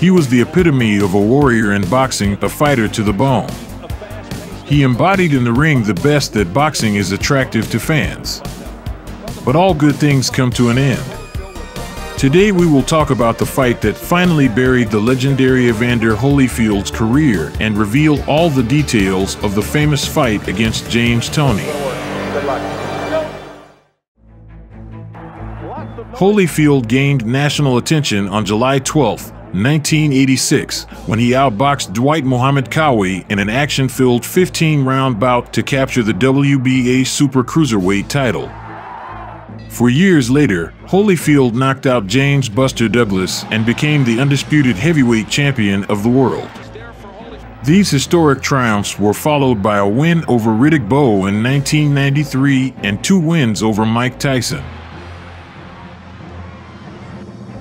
He was the epitome of a warrior in boxing, a fighter to the bone. He embodied in the ring the best that boxing is attractive to fans. But all good things come to an end. Today we will talk about the fight that finally buried the legendary Evander Holyfield's career and reveal all the details of the famous fight against James Toney. Holyfield gained national attention on July 12, 1986, when he outboxed Dwight Muhammad Qawi in an action-filled 15-round bout to capture the WBA Super Cruiserweight title. For years later, Holyfield knocked out James Buster Douglas and became the undisputed heavyweight champion of the world. These historic triumphs were followed by a win over Riddick Bowe in 1993 and two wins over Mike Tyson.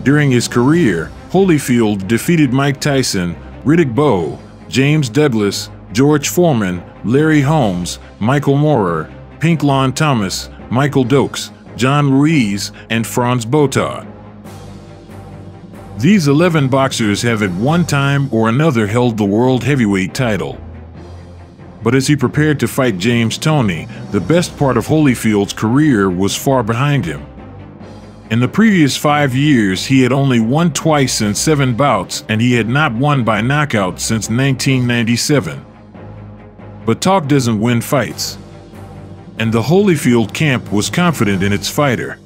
During his career, Holyfield defeated Mike Tyson, Riddick Bowe, James Douglas, George Foreman, Larry Holmes, Michael Moorer, Pinklon Thomas, Michael Dokes, John Ruiz, and Frans Botha. These 11 boxers have at one time or another held the world heavyweight title. But as he prepared to fight James Toney, the best part of Holyfield's career was far behind him. In the previous five years, he had only won twice in seven bouts, and he had not won by knockout since 1997. But talk doesn't win fights. And the Holyfield camp was confident in its fighter.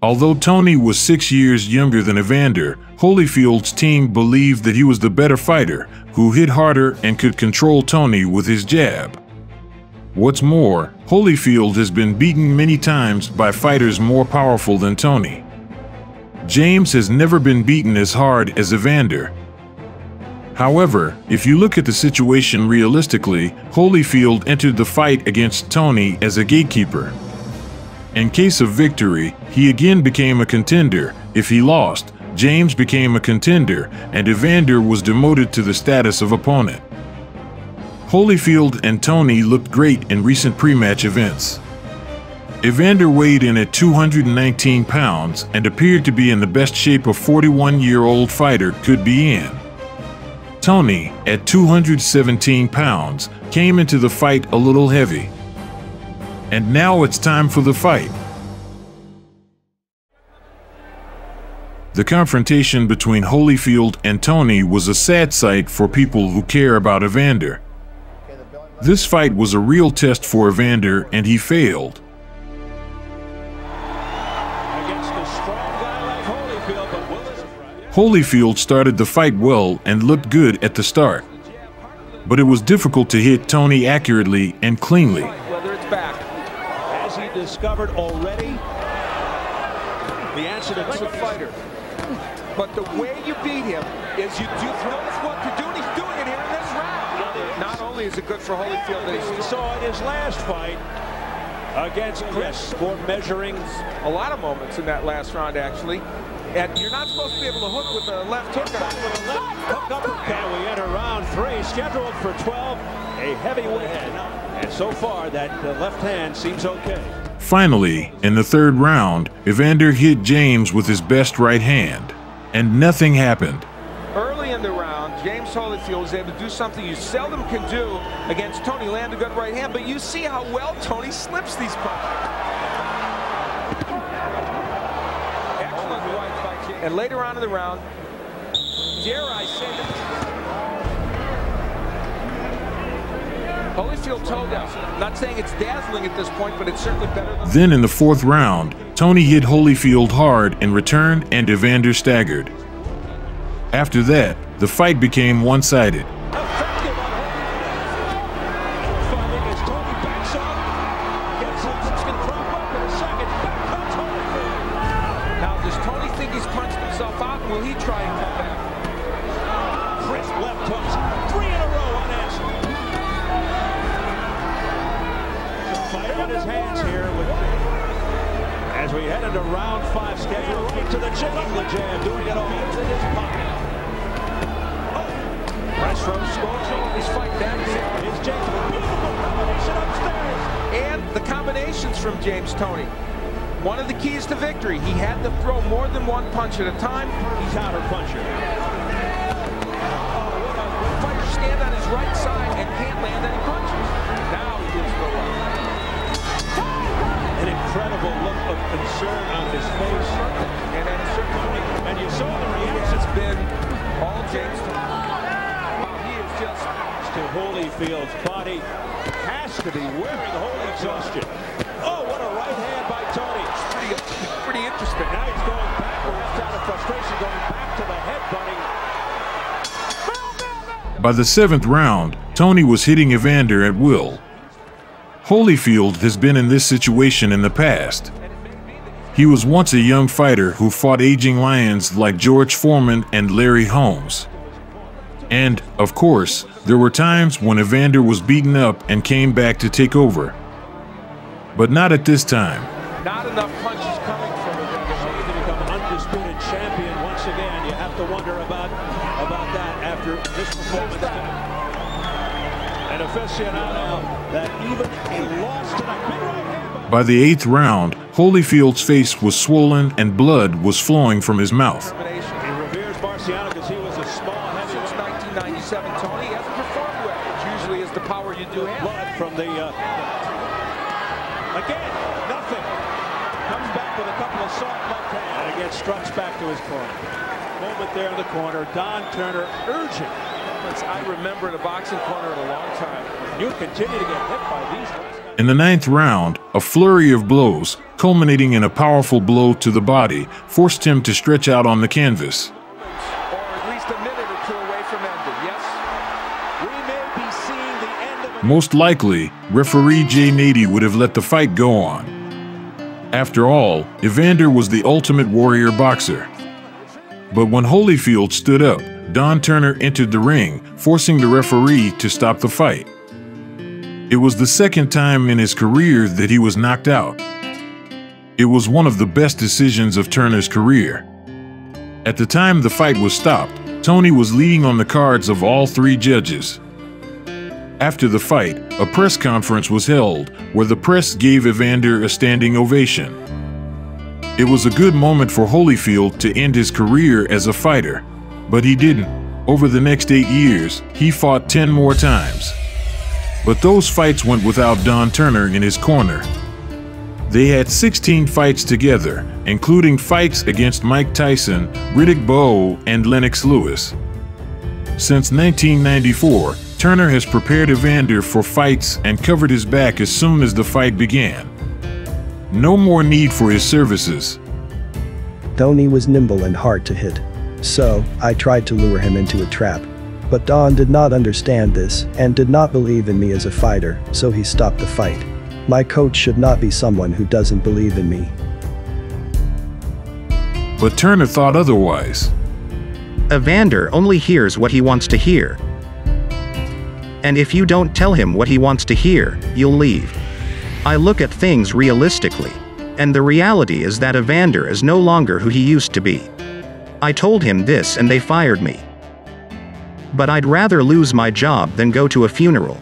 Although Toney was six years younger than Evander, Holyfield's team believed that he was the better fighter, who hit harder and could control Toney with his jab. What's more, Holyfield has been beaten many times by fighters more powerful than Toney. James has never been beaten as hard as Evander. However, if you look at the situation realistically, Holyfield entered the fight against Toney as a gatekeeper. In case of victory, he again became a contender. If he lost, James became a contender, and Evander was demoted to the status of opponent. Holyfield and Toney looked great in recent pre-match events. Evander weighed in at 219 pounds and appeared to be in the best shape a 41-year-old fighter could be in. Toney, at 217 pounds, came into the fight a little heavy. And now it's time for the fight. The confrontation between Holyfield and Toney was a sad sight for people who care about Evander. This fight was a real test for Evander, and he failed. Holyfield started the fight well and looked good at the start. But it was difficult to hit Toney accurately and cleanly. Whether it's back, as he discovered already, the answer to the fighter. But the way you beat him is you do knows what to do, doing it here in this round. Not is it good for Holyfield that he's We saw in his last fight against Chris for measuring a lot of moments in that last round, actually. And you're not supposed to be able to hook with a left hook. with a left hook uppercut. And we enter round three, scheduled for 12, a heavyweight. And so far, that uh, left hand seems okay. Finally, in the third round, Evander hit James with his best right hand, and nothing happened. James Holyfield was able to do something you seldom can do against Toney land a good right hand, but you see how well Toney slips these punches. Excellent right by. And later on in the round, dare I say that Holyfield told us, not saying it's dazzling at this point, but it's certainly better than Then in the fourth round, Toney hit Holyfield hard in return and Evander staggered. After that, the fight became one-sided. As Toney backs off, gets him, can crop up in a second. Back comes Holyfield. Now, does Toney think he's punched himself out? Will he try and come back? Crisp left hooks, three in a row unanswered. The fight on his hands here as we head into round five, schedule right to the chin the doing it all in his pocket. The combinations from James Toney. One of the keys to victory. He had to throw more than one punch at a time. He's counter puncher. Holyfield's body. Has to be wearing holy exhaustion. Oh, what a right hand by Toney. pretty, pretty interesting. Now he's going backwards out of frustration, going back to the head butting. By the seventh round, Toney was hitting Evander at will. Holyfield has been in this situation in the past. He was once a young fighter who fought aging lions like George Foreman and Larry Holmes. And, of course, there were times when Evander was beaten up and came back to take over. But not at this time. Not enough punches coming from Evander Shane to become undisputed champion once again. You have to wonder about about that after this performance. An aficionado that even a loss tonight. Big right hand by By the eighth round, Holyfield's face was swollen and blood was flowing from his mouth. determination. He reveres Marciano because he was a small Since heavyweight. 1997, Toney hasn't performed well, which usually is the power you do have. Blood from the. Uh, again, nothing. Comes back with a couple of soft left hands. And again, struts back to his corner. Moment there in the corner. Don Turner urging. I remember in a boxing corner in a long time. You continue to get hit by these guys. In the ninth round, a flurry of blows, culminating in a powerful blow to the body, forced him to stretch out on the canvas. Most likely, referee Jay Nady would have let the fight go on. After all, Evander was the ultimate warrior boxer. But when Holyfield stood up, Don Turner entered the ring, forcing the referee to stop the fight. It was the second time in his career that he was knocked out. It was one of the best decisions of Turner's career. At the time the fight was stopped, Toney was leading on the cards of all three judges. After the fight, a press conference was held where the press gave Evander a standing ovation. It was a good moment for Holyfield to end his career as a fighter, but he didn't. Over the next eight years, he fought 10 more times. But those fights went without Don Turner in his corner. They had 16 fights together, including fights against Mike Tyson, Riddick Bowe, and Lennox Lewis. Since 1994, Turner has prepared Evander for fights and covered his back as soon as the fight began. No more need for his services. Toney was nimble and hard to hit. So, I tried to lure him into a trap. But Don did not understand this and did not believe in me as a fighter, so he stopped the fight. My coach should not be someone who doesn't believe in me. But Turner thought otherwise. Evander only hears what he wants to hear. And if you don't tell him what he wants to hear, you'll leave. I look at things realistically. And the reality is that Evander is no longer who he used to be. I told him this and they fired me. But I'd rather lose my job than go to a funeral.